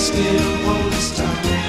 still hold us tight.